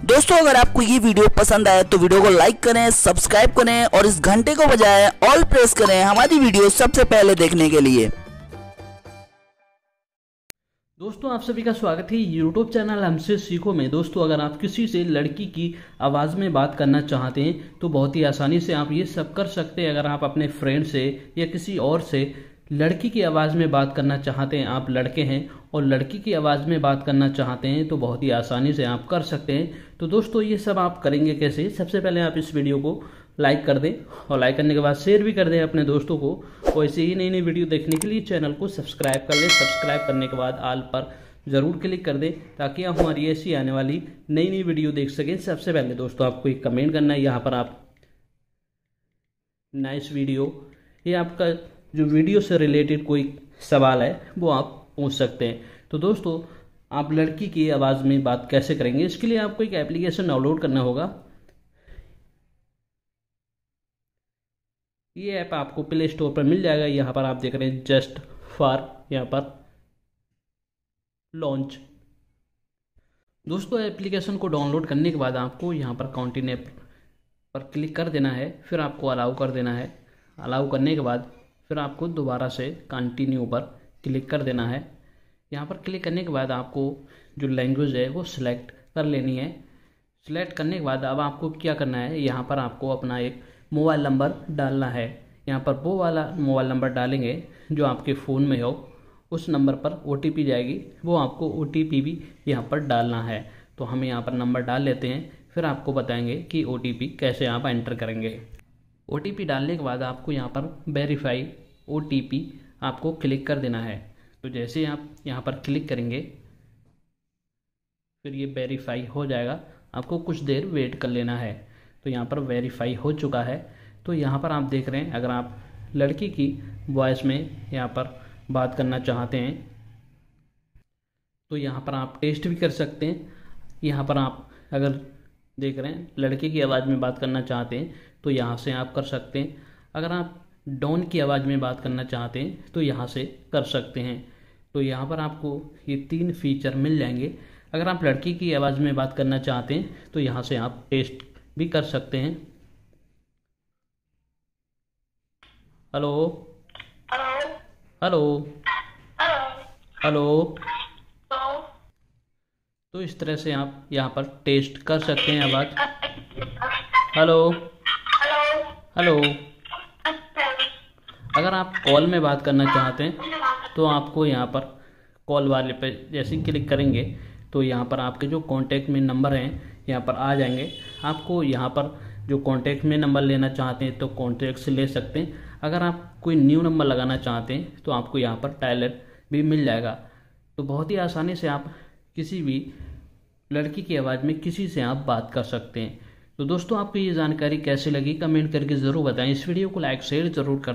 दोस्तों, अगर आपको ये वीडियो पसंद आए तो वीडियो को लाइक करें, सब्सक्राइब करें और इस घंटे को बजाय ऑल प्रेस करें हमारी वीडियो सबसे पहले देखने के लिए। दोस्तों, आप सभी का स्वागत है यूट्यूब चैनल हमसे सीखो में। दोस्तों, अगर आप किसी से लड़की की आवाज़ में बात करना चाहते हैं तो बहुत ही आसानी से आप ये सब कर सकते हैं। अगर आप अपने फ्रेंड से या किसी और से लड़की की आवाज़ में बात करना चाहते हैं, आप लड़के हैं, और लड़की की आवाज़ में बात करना चाहते हैं तो बहुत ही आसानी से आप कर सकते हैं। तो दोस्तों, ये सब आप करेंगे कैसे? सबसे पहले आप इस वीडियो को लाइक कर दें, और लाइक करने के बाद शेयर भी कर दें अपने दोस्तों को, और ऐसे ही नई नई वीडियो देखने के लिए चैनल को सब्सक्राइब कर लें। सब्सक्राइब करने के बाद आल पर ज़रूर क्लिक कर दें, ताकि आप हमारी ऐसी आने वाली नई नई वीडियो देख सकें। सबसे पहले दोस्तों, आपको एक कमेंट करना है। यहाँ पर आप, नाइस वीडियो, ये आपका जो वीडियो से रिलेटेड कोई सवाल है, वो आप पूछ सकते हैं। तो दोस्तों, आप लड़की की आवाज़ में बात कैसे करेंगे, इसके लिए आपको एक एप्लीकेशन डाउनलोड करना होगा। ये ऐप आपको प्ले स्टोर पर मिल जाएगा। यहाँ पर आप देख रहे हैं जस्ट फॉर यहाँ पर लॉन्च दोस्तों एप्लीकेशन को डाउनलोड करने के बाद आपको यहाँ पर काउंटिन ऐप पर क्लिक कर देना है, फिर आपको अलाउ कर देना है। अलाउ करने के बाद फिर आपको दोबारा से कंटिन्यू पर क्लिक कर देना है। यहाँ पर क्लिक करने के बाद आपको जो लैंग्वेज है, वो सिलेक्ट कर लेनी है। सिलेक्ट करने के बाद अब आपको क्या करना है? यहाँ पर आपको अपना एक मोबाइल नंबर डालना है। यहाँ पर वो वाला मोबाइल नंबर डालेंगे जो आपके फ़ोन में हो। उस नंबर पर ओटीपी जाएगी। वो आपको ओटीपी भी यहाँ पर डालना है। तो हम यहाँ पर नंबर डाल लेते हैं। फिर आपको बताएँगे कि ओटीपी कैसे आप एंटर करेंगे। ओटीपी डालने के बाद आपको यहाँ पर वेरीफाई ओटीपी आपको क्लिक कर देना है। तो जैसे आप यहाँ पर क्लिक करेंगे, फिर ये वेरीफाई हो जाएगा। आपको कुछ देर वेट कर लेना है। तो यहाँ पर वेरीफाई हो चुका है। तो यहाँ पर आप देख रहे हैं, अगर आप लड़की की वॉइस में यहाँ पर बात करना चाहते हैं तो यहाँ पर आप टेस्ट भी कर सकते हैं। यहाँ पर आप अगर देख रहे हैं। लड़के की आवाज़ में बात करना चाहते हैं तो यहाँ से आप कर सकते हैं। अगर आप डॉन की आवाज़ में बात करना चाहते हैं तो यहाँ से कर सकते हैं। तो यहाँ पर आपको ये तीन फीचर मिल जाएँगे। अगर आप लड़की की आवाज़ में बात करना चाहते हैं तो यहाँ से आप टेस्ट भी कर सकते हैं। हेलो हेलो हेलो तो इस तरह से आप यहाँ पर टेस्ट कर सकते हैं आवाज़। हेलो हेलो अगर आप कॉल में बात करना चाहते हैं तो आपको यहाँ पर कॉल वाले पे जैसे ही क्लिक करेंगे तो यहाँ पर आपके जो कॉन्टैक्ट में नंबर हैं, यहाँ पर आ जाएँगे। आपको यहाँ पर जो कॉन्टैक्ट में नंबर लेना चाहते हैं तो कॉन्टैक्ट से ले सकते हैं। अगर आप कोई न्यू नंबर लगाना चाहते हैं तो आपको यहाँ पर टायलेट भी मिल जाएगा। तो बहुत ही आसानी से आप किसी भी लड़की की आवाज़ में किसी से आप बात कर सकते हैं। तो दोस्तों, आपको ये जानकारी कैसे लगी? कमेंट करके ज़रूर बताएँ। इस वीडियो को लाइक, शेयर ज़रूर कर